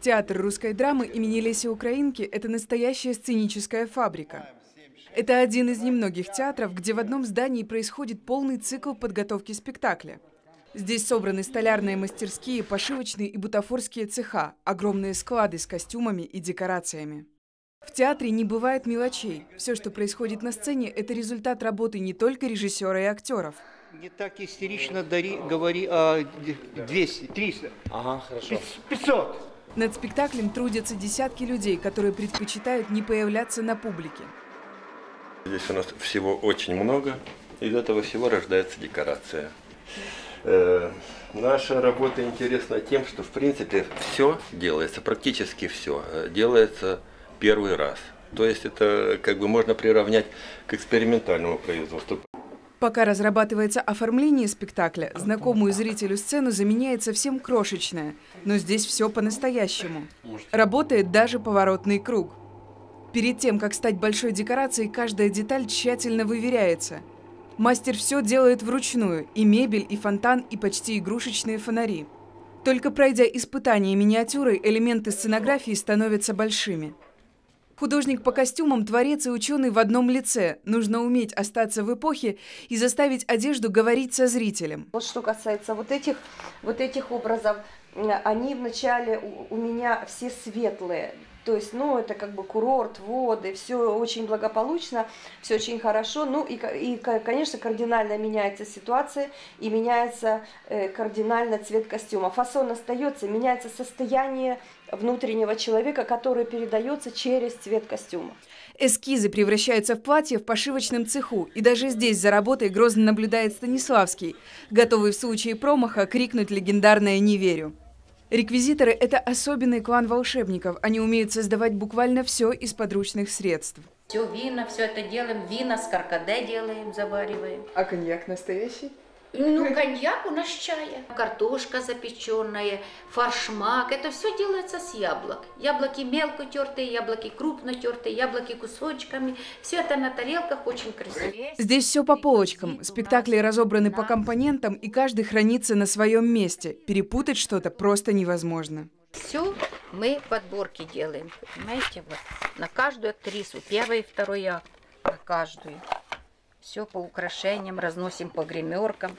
Театр русской драмы имени Леси Украинки – это настоящая сценическая фабрика. Это один из немногих театров, где в одном здании происходит полный цикл подготовки спектакля. Здесь собраны столярные мастерские, пошивочные и бутафорские цеха, огромные склады с костюмами и декорациями. В театре не бывает мелочей. Все, что происходит на сцене, это результат работы не только режиссера и актеров. Не так истерично дари, говори о 200, 300, Ага, хорошо. 500. Над спектаклем трудятся десятки людей, которые предпочитают не появляться на публике. Здесь у нас всего очень много. Из этого всего рождается декорация. Э, наша работа интересна тем, что в принципе все делается, практически все делается первый раз. То есть это как бы можно приравнять к экспериментальному производству. Пока разрабатывается оформление спектакля, знакомую зрителю сцену заменяет совсем крошечная, но здесь все по-настоящему. Работает даже поворотный круг. Перед тем, как стать большой декорацией, каждая деталь тщательно выверяется. Мастер все делает вручную – и мебель, и фонтан, и почти игрушечные фонари. Только пройдя испытания миниатюрой, элементы сценографии становятся большими. Художник по костюмам, творец и ученый в одном лице. Нужно уметь остаться в эпохе и заставить одежду говорить со зрителем. Вот что касается вот этих, вот этих образов, они вначале у, у меня все светлые. То есть, ну, это как бы курорт, воды, все очень благополучно, все очень хорошо. Ну, и, и конечно, кардинально меняется ситуация, и меняется э, кардинально цвет костюма. Фасон остается, меняется состояние внутреннего человека, который передается через цвет костюма. Эскизы превращаются в платье в пошивочном цеху, и даже здесь за работой грозно наблюдает Станиславский, готовый в случае промаха крикнуть легендарное «не верю». Реквизиторы – это особенный клан волшебников. Они умеют создавать буквально все из подручных средств. Все вина, все это делаем. Вина с каркаде делаем, завариваем. А коньяк настоящий? Ну, коньяк у нас чая. Картошка запеченная, фаршмак. Это все делается с яблок. Яблоки мелко тертые, яблоки крупно тертые, яблоки кусочками. Все это на тарелках очень красиво. Здесь все по полочкам. Спектакли разобраны по компонентам, и каждый хранится на своем месте. Перепутать что-то просто невозможно. Все мы подборки делаем, понимаете, вот на каждую актрису, первый и второй акт, на каждую. Все по украшениям разносим по гримеркам.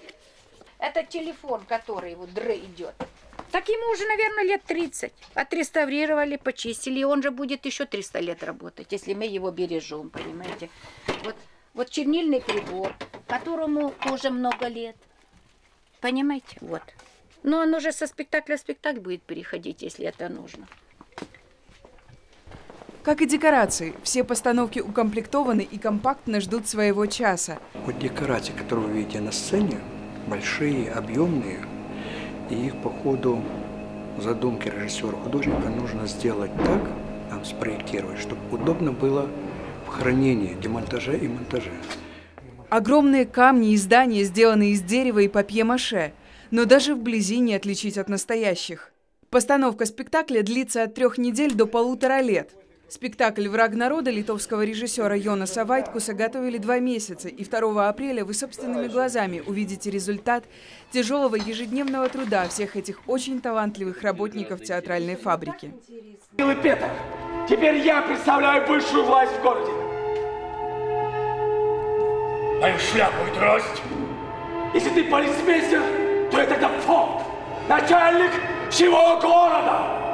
Это телефон, который вот дры идет. Так ему уже, наверное, лет 30. Отреставрировали, почистили, и он же будет еще 300 лет работать, если мы его бережем, понимаете. Вот, вот чернильный прибор, которому тоже много лет. Понимаете? Вот. Но он уже со спектакля в спектакль будет переходить, если это нужно. Как и декорации, все постановки укомплектованы и компактно ждут своего часа. Вот декорации, которые вы видите на сцене, большие, объемные, и их по ходу задумки режиссера-художника нужно сделать так, нам спроектировать, чтобы удобно было в хранении, демонтаже и монтаже. Огромные камни и здания сделаны из дерева и папье-маше, но даже вблизи не отличить от настоящих. Постановка спектакля длится от трех недель до полутора лет. Спектакль «Враг народа» литовского режиссера Йонаса Вайткуса готовили два месяца, и 2 апреля вы собственными глазами увидите результат тяжелого ежедневного труда всех этих очень талантливых работников театральной фабрики. Милый Петр, теперь я представляю высшую власть в городе. Мою шляпу и трость. Если ты полицмейстер, то это тогда фонд, начальник всего города.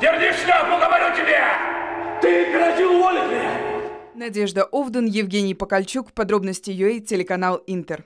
Верни шляпу, говорю тебе! Ты грозил уволить меня! Надежда Овдун, Евгений Покальчук. Подробности ЮЭ, телеканал Интер.